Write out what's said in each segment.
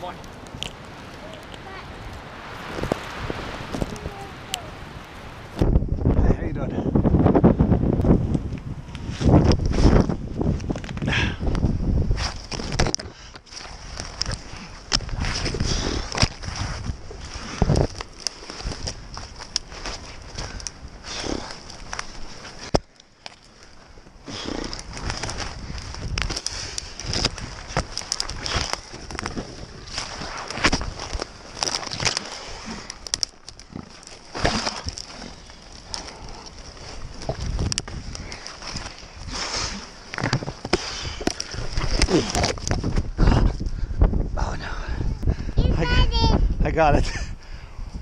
Oh Oh no. I, I got it.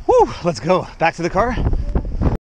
Woo! Let's go. Back to the car.